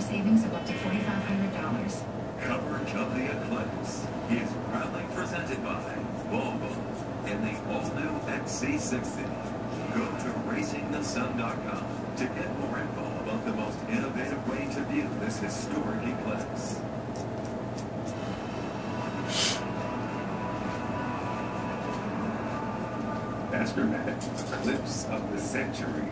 savings of up to $4,500. Coverage of the eclipse is proudly presented by Volvo and the all-new XC60. Go to racingthesun.com to get more info about the most innovative way to view this historic eclipse. Pastor Matt, eclipse of the century.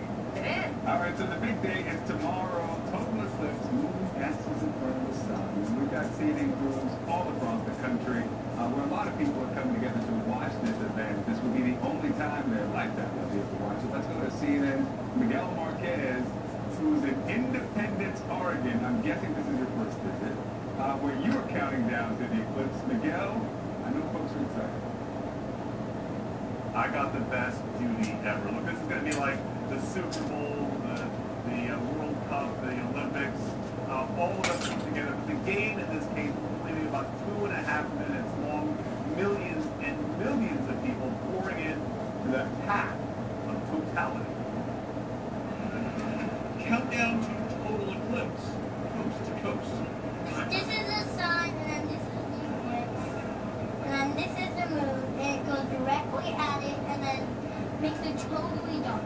All right, so the big day is tomorrow. Total eclipse, moon passes in front of the sun. We've got seating crews all across the country uh, where a lot of people are coming together to watch this event. This will be the only time in their lifetime they'll be able to watch it. Let's go to CNN. Miguel Marquez, who's in Independence, Oregon. I'm guessing this is your first visit, uh, where you are counting down to the eclipse. Miguel, I know folks are excited. I got the best duty ever. Look, this is going to be like the Super Bowl, the, uh, World Cup, the Olympics, uh, all of us come together. But the game in this case only about two and a half minutes long. Millions and millions of people pouring in to the path of totality. Countdown to total eclipse, coast to coast. This is the sun, and then this is the eclipse, and then this is the moon, and it goes directly at it, and then makes it totally dark.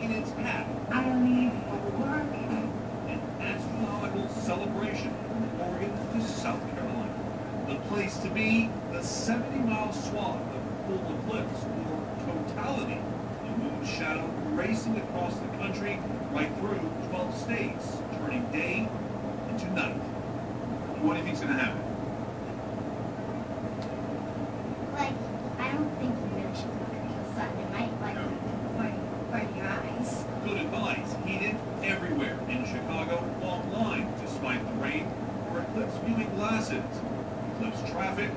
In its path, I need for work. an astronomical celebration from Oregon to South Carolina. The place to be, the 70-mile swath of full eclipse, or totality. The moon's shadow racing across the country right through 12 states, turning day into night. What do you think's going to happen? Like, I don't think you really should look at the sun. It might, like, burn, burn your eyes. Good advice. Heated everywhere. In Chicago, long lines despite the rain for eclipse viewing glasses. Eclipse traffic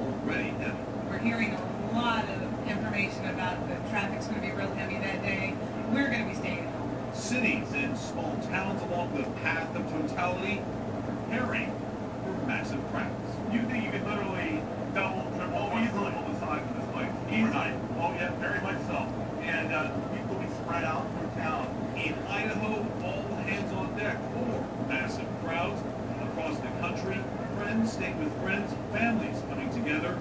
already heavy. We're hearing a lot of information about the traffic's going to be real heavy that day. We're going to be staying at home. Cities and small towns along the path of totality preparing for massive crowds. You think you could literally double, triple, easily double the size of this place? Easily. Oh yeah, very much so. And uh, people will be spread out through town. In Idaho, all hands on deck for massive crowds across the country. Friends staying with friends, families coming together.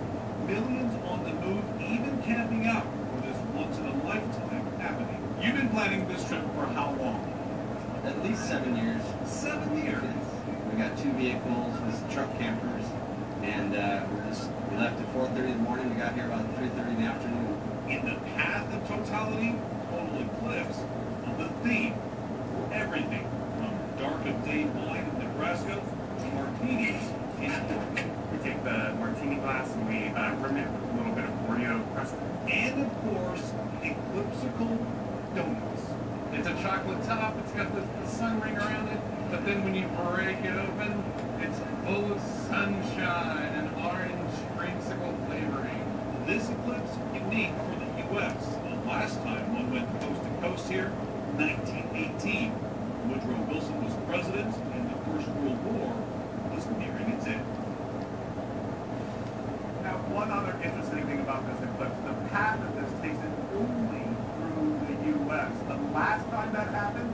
Millions on the move, even camping out for this once in a lifetime happening. You've been planning this trip for how long? At least seven years. Seven years. We got two vehicles with truck campers, and uh, we're just we left at 4:30 in the morning. We got here about 3:30 in the afternoon. In the path of totality, total eclipse, the theme for everything from dark of day wine in Nebraska to martinis in Oregon. We take the martini glass and we uh, rim it with a little bit of Oreo crust. And of course, eclipsical donuts. It's a chocolate top. It's got the, the sun ring around it. But then when you break it open, it's full of sunshine and orange creamsicle flavoring. This eclipse unique for the U.S. The last time one went coast to coast here, 1918. Woodrow Wilson was president, and the First World War was nearing its end. Now, one other interesting thing about this eclipse, the path of this takes it only through the U.S. The last time that happened,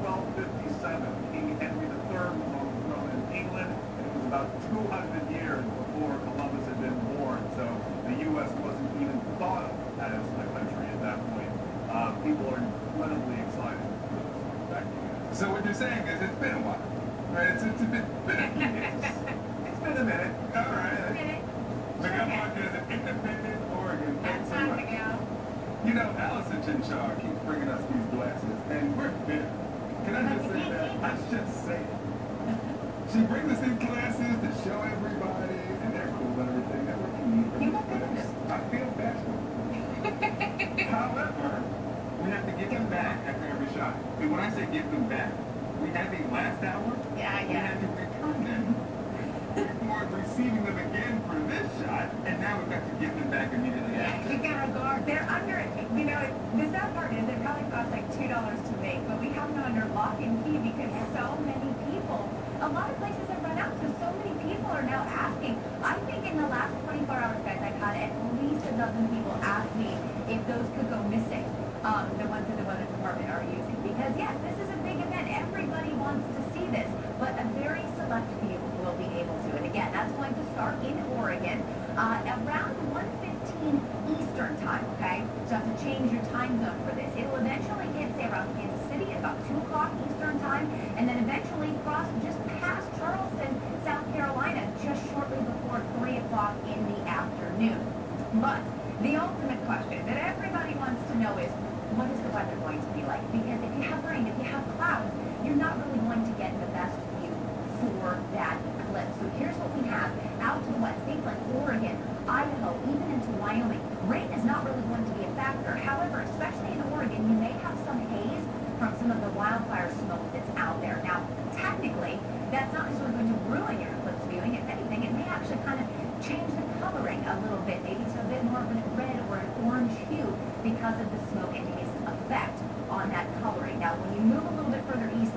1257, King Henry III was on the throne in England, and it was about 200 years before Columbus had been born, so the U.S. wasn't even thought of as a country at that point. Uh, people are incredibly excited for this. Back to you guys. So what you're saying is it's been a while, right? It's, it's a bit, been a few years. It's been a minute. All right. Minute. Miguel Marquez in Independent, Oregon. Thanks so Time much. to go. You know, Allison Chinchar keeps bringing us these glasses, and we're bitter. Can I just say that? I should say it. She brings us these glasses to show everybody, and they're cool and everything, that we're cute. You look good. I feel bashful. However, we have to give them back after every shot. And when I say give them back, we had these last hour. Yeah, yeah. We yeah. had to return them before receiving them again for this shot, and now we've got to give them back immediately after. You gotta guard. They're under, you know, the sad part is they probably cost like two dollars to make, but we have them under lock and key because so many people, a lot of places have run out, so so many people are now asking. I think in the last 24 hours, guys, I've had at least a dozen people ask me if those could go missing, um, the ones that the weather department are using. Because yes, this is a big event. Everybody wants to see this, but time zone for this. It'll eventually hit, say, around Kansas City at about 2 o'clock Eastern time, and then eventually cross just past Charleston, South Carolina, just shortly before 3 o'clock in the afternoon. But the ultimate question that everybody wants to know is, what is the weather going to be like? Because if you have rain, if you have clouds, you're not really going to get the best view for that eclipse. So here's what we have out to the west, states like Oregon, Idaho, even into Wyoming. Rain is not really going to be a factor. However, especially in Oregon, you may have some haze from some of the wildfire smoke that's out there. Now, technically, that's not necessarily going to ruin your eclipse viewing. If anything, it may actually kind of change the coloring a little bit, maybe to a bit more of a red or an orange hue because of the smoke and its effect on that coloring. Now, when you move a little bit further east,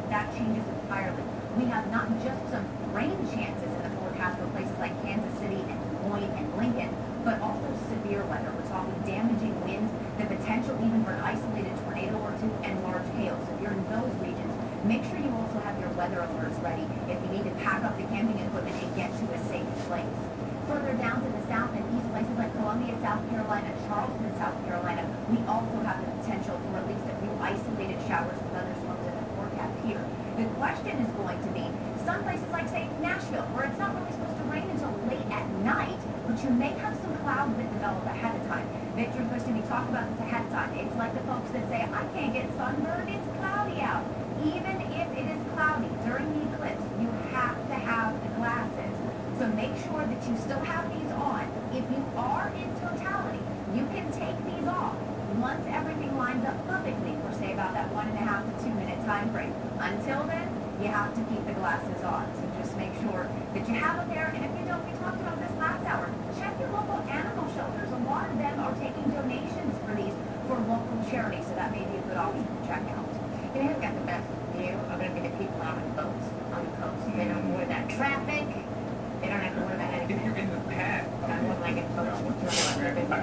entirely. We have not just some rain chances in the forecast for places like Kansas City and Des Moines and Lincoln, but also severe weather. We're talking damaging winds, the potential even for an isolated tornado or two, and large hail. So if you're in those regions, make sure you also have your weather alerts ready if you need to pack up the camping equipment and get to a safe place. Further down to the south and east, places like Columbia, South Carolina, Charleston, South Carolina, we also have the potential for at least a few isolated showers and thunderstorms in the forecast here. The question is going to be some places like, say, Nashville, where it's not really supposed to rain until late at night, but you may have some clouds that develop ahead of time. Victor and Kristen, we talked about this ahead of time. It's like the folks that say, I can't get sunburned, it's cloudy out. Even if it is cloudy during the eclipse, you have to have the glasses. So make sure that you still have these on. If you are in totality, you can take these off once everything lines up perfectly for say about that one and a half to two minute time frame. Until then, you have to keep the glasses on. So just make sure that you have them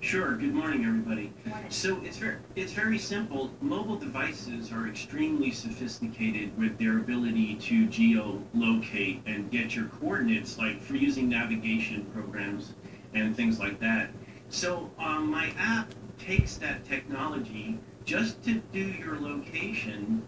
Sure. Good morning, everybody. Morning. So it's very it's very simple. Mobile devices are extremely sophisticated with their ability to geolocate and get your coordinates, like for using navigation programs and things like that. So um, my app takes that technology just to do your location,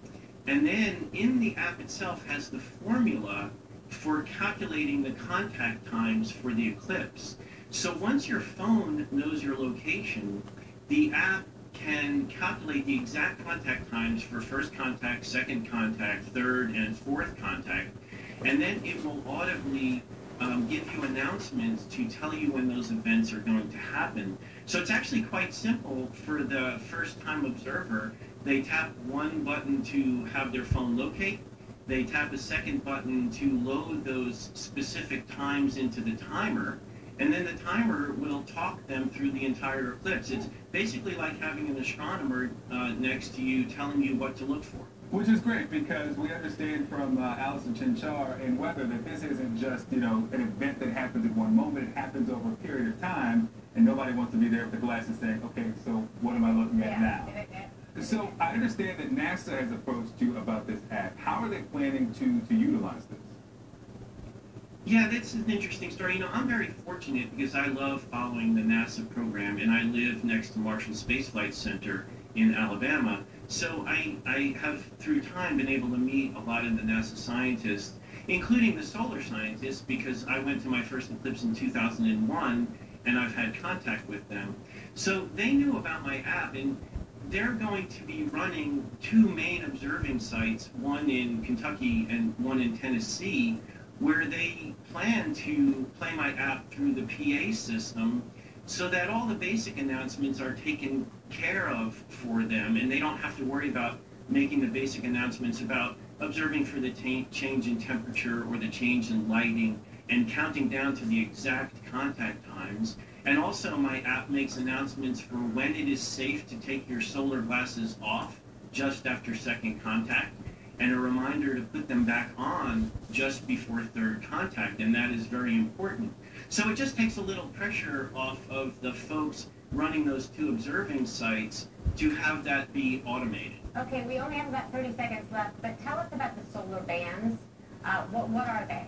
and then in the app itself has the formula for calculating the contact times for the eclipse. So once your phone knows your location, the app can calculate the exact contact times for first contact, second contact, third, and fourth contact. And then it will audibly um, give you announcements to tell you when those events are going to happen. So it's actually quite simple for the first time observer. They tap one button to have their phone locate. They tap a second button to load those specific times into the timer. And then the timer will talk them through the entire eclipse. It's basically like having an astronomer uh, next to you telling you what to look for. Which is great because we understand from uh, Allison Chinchar and weather that this isn't just, you know, an event that happens in one moment. It happens over a period of time, and nobody wants to be there with the glasses saying, okay, so what am I looking at now? So I understand that NASA has approached you about this app. How are they planning to, to utilize this? Yeah, that's an interesting story. You know, I'm very fortunate because I love following the NASA program, and I live next to Marshall Space Flight Center in Alabama. So I, I have, through time, been able to meet a lot of the NASA scientists, including the solar scientists, because I went to my first eclipse in 2001, and I've had contact with them. So they knew about my app, and they're going to be running two main observing sites, one in Kentucky and one in Tennessee, where they plan to play my app through the PA system so that all the basic announcements are taken care of for them and they don't have to worry about making the basic announcements about observing for the change in temperature or the change in lighting and counting down to the exact contact times. And also my app makes announcements for when it is safe to take your solar glasses off just after second contact. And a reminder to put them back on just before third contact, and that is very important. So it just takes a little pressure off of the folks running those two observing sites to have that be automated. Okay, we only have about 30 seconds left, but tell us about the solar bands. Uh, what, what are they?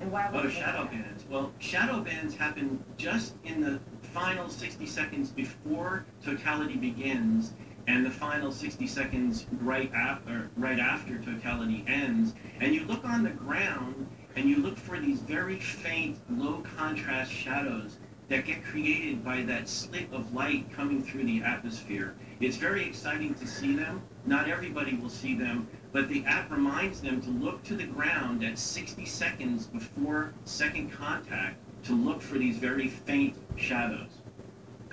And why Oh, shadow bands. Well, shadow bands happen just in the final 60 seconds before totality begins, and the final 60 seconds right after, right after totality ends. And you look on the ground, and you look for these very faint, low contrast shadows that get created by that slit of light coming through the atmosphere. It's very exciting to see them. Not everybody will see them, but the app reminds them to look to the ground at 60 seconds before second contact to look for these very faint shadows.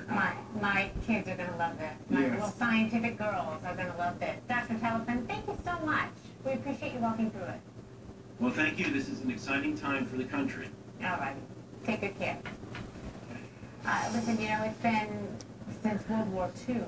My, my kids are going to love this. My Yes. little scientific girls are going to love this. Dr. Telepun, thank you so much. We appreciate you walking through it. Well, thank you. This is an exciting time for the country. All right. Take good care. Uh, listen, you know, it's been since World War II.